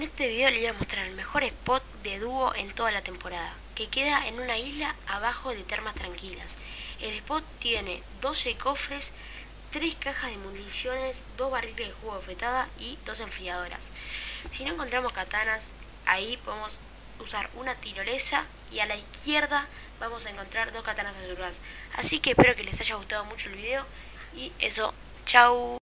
En este video les voy a mostrar el mejor spot de dúo en toda la temporada, que queda en una isla abajo de termas tranquilas. El spot tiene 12 cofres, 3 cajas de municiones, 2 barriles de jugo de fetada y 2 enfriadoras. Si no encontramos katanas, ahí podemos usar una tirolesa y a la izquierda vamos a encontrar dos katanas azuladas. Así que espero que les haya gustado mucho el video y eso, chau.